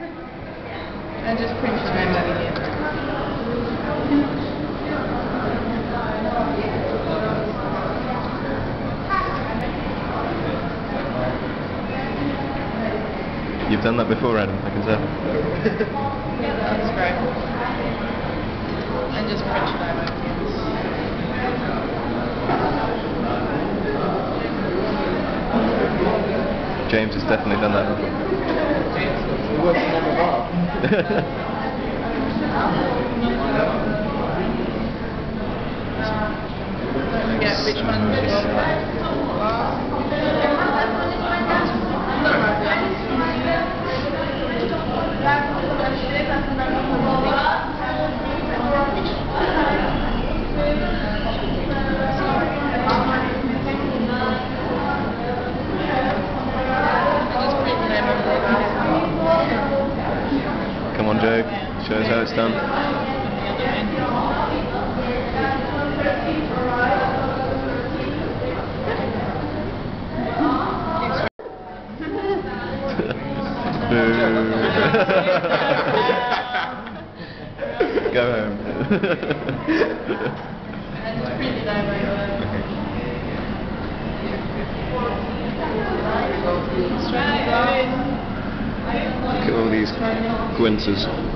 And just print your name over here. You've done that before, Adam, I can tell. Yeah, that's great. And just print James has definitely done that before. Don't forget which one's there. Come on, Joe. Show how it's done. Go home. these.